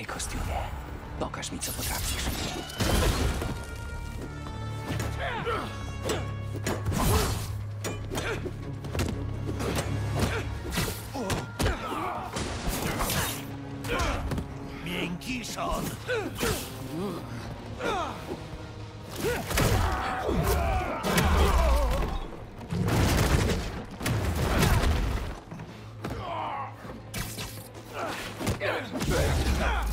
Hej, kostiumie. Pokaż mi, co potrafisz. Miękiszon! Dzieci! Yeah.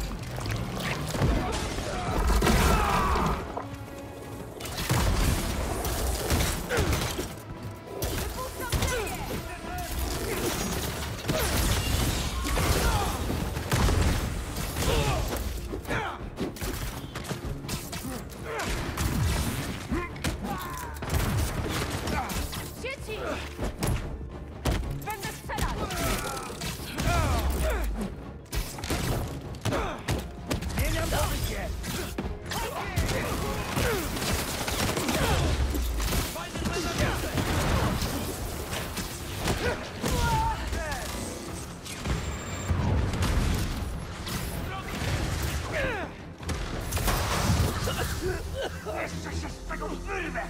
Jeszcze się z tego wyrwę!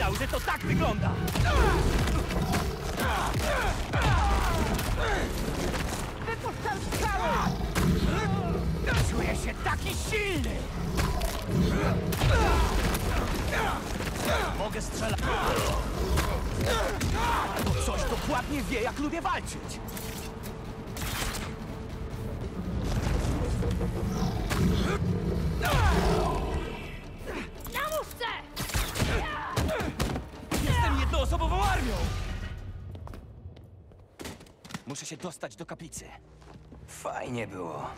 Że to tak wygląda! Wypuszczam strzały! Czuję się taki silny! Mogę strzelać. To coś dokładnie wie, jak lubię walczyć. Muszę się dostać do kaplicy. Fajnie było.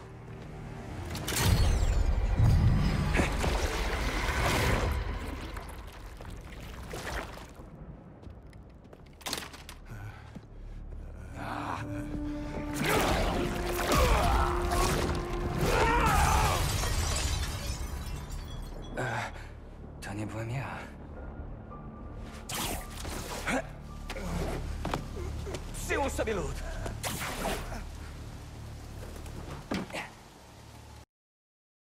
To nie byłem ja. sabiludo.